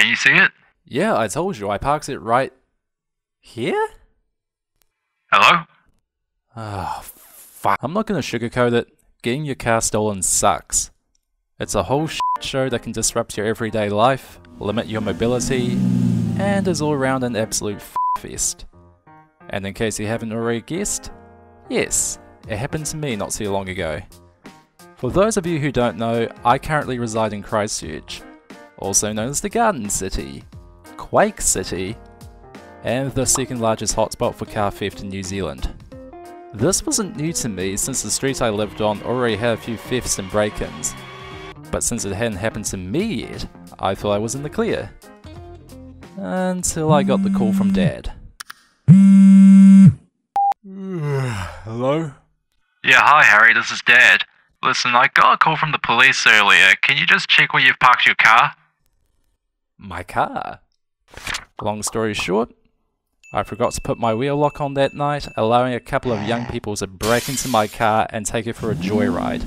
Can you see it? Yeah, I told you, I parked it right here? Hello? Ah, fuck. I'm not gonna sugarcoat it. Getting your car stolen sucks. It's a whole shit show that can disrupt your everyday life, limit your mobility, and is all around an absolute fest. And in case you haven't already guessed, yes, it happened to me not too long ago. For those of you who don't know, I currently reside in Christchurch, also known as the Garden City, Quake City, and the second largest hotspot for car theft in New Zealand. This wasn't new to me since the street I lived on already had a few thefts and break-ins, but since it hadn't happened to me yet, I thought I was in the clear. Until I got the call from Dad. Hello? Yeah, hi Harry, this is Dad. Listen, I got a call from the police earlier. Can you just check where you've parked your car? My car. Long story short, I forgot to put my wheel lock on that night, allowing a couple of young people to break into my car and take it for a joyride,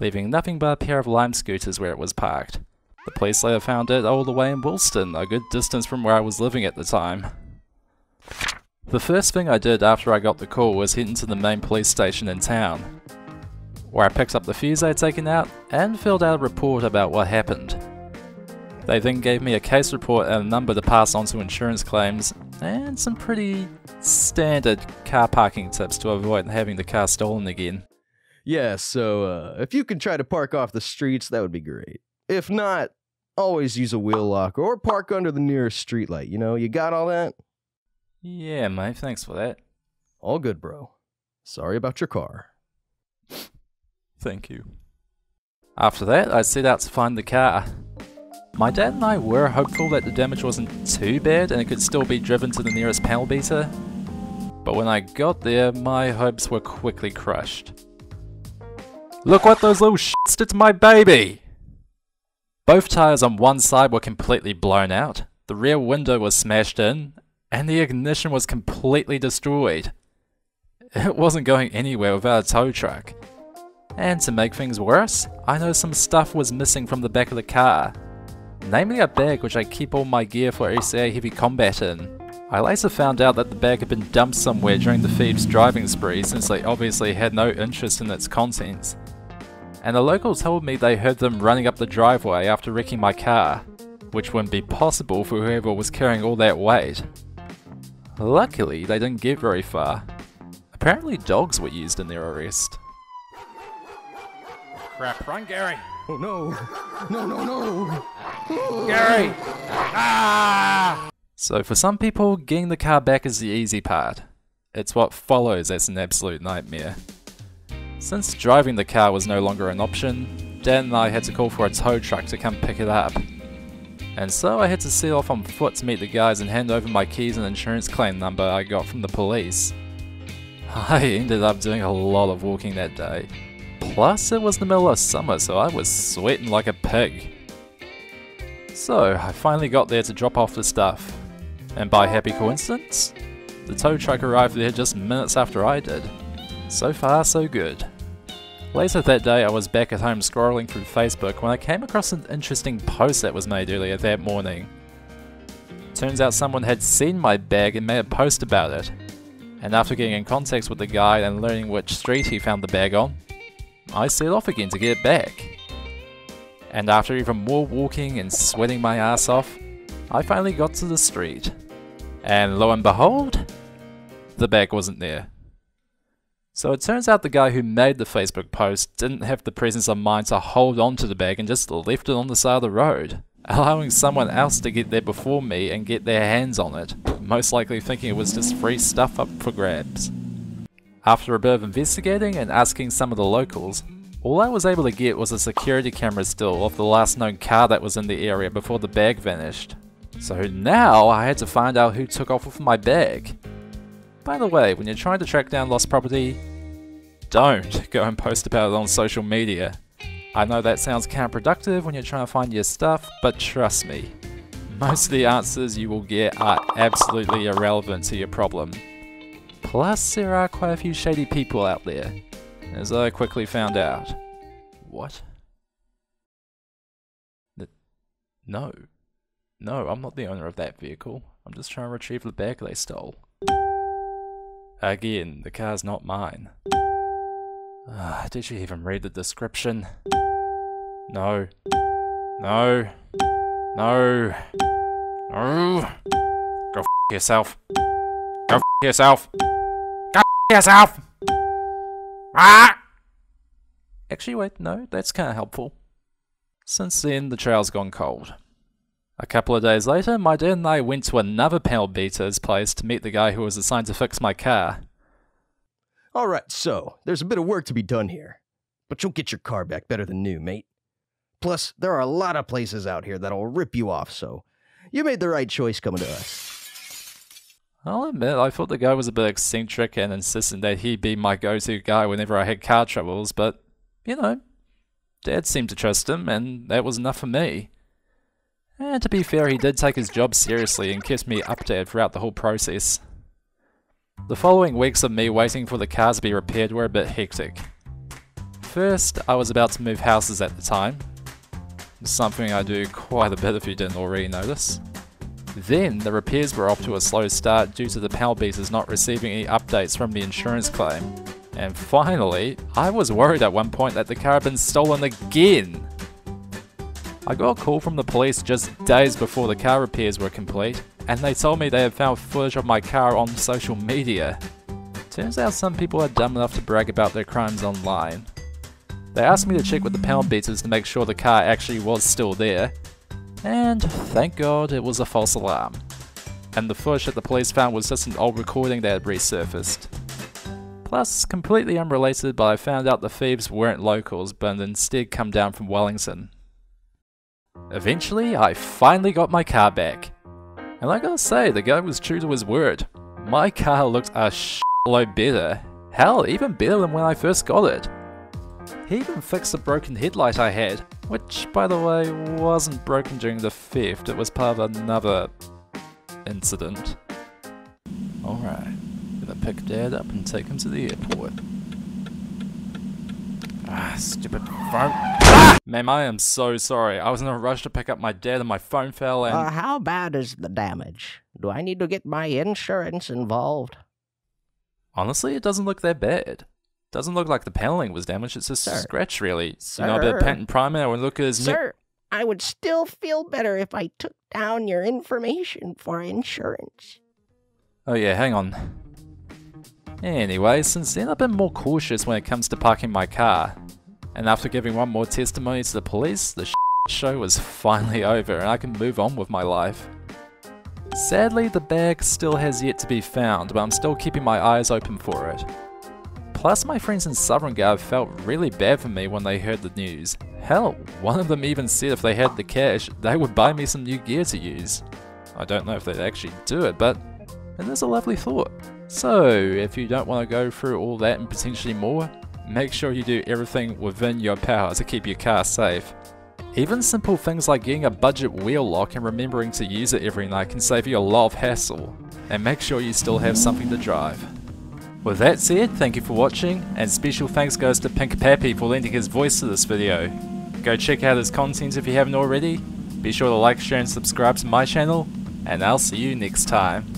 leaving nothing but a pair of lime scooters where it was parked. The police later found it all the way in Woolston, a good distance from where I was living at the time. The first thing I did after I got the call was head into the main police station in town, where I picked up the fuse I'd taken out and filled out a report about what happened. They then gave me a case report and a number to pass on to insurance claims, and some pretty standard car parking tips to avoid having the car stolen again. Yeah, so uh, if you can try to park off the streets, that would be great. If not, always use a wheel lock or park under the nearest streetlight. You know, you got all that? Yeah, mate, thanks for that. All good, bro. Sorry about your car. Thank you. After that, I set out to find the car. My dad and I were hopeful that the damage wasn't too bad and it could still be driven to the nearest panel beater, but when I got there, my hopes were quickly crushed. Look what those little shits did to my baby! Both tyres on one side were completely blown out, the rear window was smashed in, and the ignition was completely destroyed. It wasn't going anywhere without a tow truck. And to make things worse, I know some stuff was missing from the back of the car, namely a bag which I keep all my gear for ECA Heavy Combat in. I later found out that the bag had been dumped somewhere during the thieves' driving spree since they obviously had no interest in its contents. And the locals told me they heard them running up the driveway after wrecking my car, which wouldn't be possible for whoever was carrying all that weight. Luckily, they didn't get very far. Apparently dogs were used in their arrest. Crap, run, Gary. Oh no! No, no, no! Gary! Ah! So for some people, getting the car back is the easy part. It's what follows that's an absolute nightmare. Since driving the car was no longer an option, Dan and I had to call for a tow truck to come pick it up. And so I had to set off on foot to meet the guys and hand over my keys and insurance claim number I got from the police. I ended up doing a lot of walking that day. Plus, it was the middle of summer, so I was sweating like a pig. So, I finally got there to drop off the stuff. And by happy coincidence, the tow truck arrived there just minutes after I did. So far, so good. Later that day, I was back at home scrolling through Facebook when I came across an interesting post that was made earlier that morning. Turns out someone had seen my bag and made a post about it. And after getting in contact with the guy and learning which street he found the bag on, I set off again to get it back. And after even more walking and sweating my ass off, I finally got to the street. And lo and behold, the bag wasn't there. So it turns out the guy who made the Facebook post didn't have the presence of mind to hold on to the bag and just left it on the side of the road, allowing someone else to get there before me and get their hands on it, most likely thinking it was just free stuff up for grabs. After a bit of investigating and asking some of the locals, all I was able to get was a security camera still of the last known car that was in the area before the bag vanished. So now I had to find out who took off with my bag. By the way, when you're trying to track down lost property, don't go and post about it on social media. I know that sounds counterproductive when you're trying to find your stuff, but trust me, most of the answers you will get are absolutely irrelevant to your problem. Plus, there are quite a few shady people out there, as I quickly found out. What? N- no. No, I'm not the owner of that vehicle. I'm just trying to retrieve the bag they stole. Again, the car's not mine. Ah, did you even read the description? No. No. No. No. Go f yourself. Go f yourself. Go f yourself. Ah! Actually, wait, no, that's kind of helpful. Since then, the trail's gone cold. A couple of days later, my dad and I went to another panel beater's place to meet the guy who was assigned to fix my car. Alright, so, there's a bit of work to be done here. But you'll get your car back better than new, mate. Plus, there are a lot of places out here that'll rip you off, so you made the right choice coming to us. I'll admit, I thought the guy was a bit eccentric and insistent that he'd be my go-to guy whenever I had car troubles, but, you know, Dad seemed to trust him, and that was enough for me. And to be fair, he did take his job seriously and kept me updated throughout the whole process. The following weeks of me waiting for the car to be repaired were a bit hectic. First, I was about to move houses at the time, something I do quite a bit if you didn't already notice. Then, the repairs were off to a slow start due to the panel beaters not receiving any updates from the insurance claim. And finally, I was worried at one point that the car had been stolen again. I got a call from the police just days before the car repairs were complete, and they told me they had found footage of my car on social media. Turns out some people are dumb enough to brag about their crimes online. They asked me to check with the panel beaters to make sure the car actually was still there, and thank god it was a false alarm. And the footage that the police found was just an old recording that had resurfaced. Plus, completely unrelated, but I found out the thieves weren't locals, but instead come down from Wellington. Eventually, I finally got my car back. And I gotta say, the guy was true to his word. My car looked a shitload better. Hell, even better than when I first got it. He even fixed the broken headlight I had, which, by the way, wasn't broken during the theft, it was part of another incident. Alright, gonna pick Dad up and take him to the airport. Ah, stupid phone. Ah! Ma'am, I am so sorry. I was in a rush to pick up my dad and my phone fell and. Uh, how bad is the damage? Do I need to get my insurance involved? Honestly, it doesn't look that bad. Doesn't look like the paneling was damaged, it's just a Sir. scratch, really. You know, a bit of Sir. paint and primer would look as. new- Sir, I would still feel better if I took down your information for insurance. Oh, yeah, hang on. Anyway, since then I've been more cautious when it comes to parking my car. And after giving one more testimony to the police, the show was finally over and I can move on with my life. Sadly, the bag still has yet to be found, but I'm still keeping my eyes open for it. Plus, my friends in Southern Guard felt really bad for me when they heard the news. Hell, one of them even said if they had the cash, they would buy me some new gear to use. I don't know if they'd actually do it, but it is a lovely thought. So, if you don't want to go through all that and potentially more, make sure you do everything within your power to keep your car safe. Even simple things like getting a budget wheel lock and remembering to use it every night can save you a lot of hassle, and make sure you still have something to drive. With that said, thank you for watching, and special thanks goes to Pink Papi for lending his voice to this video. Go check out his content if you haven't already, be sure to like, share and subscribe to my channel, and I'll see you next time.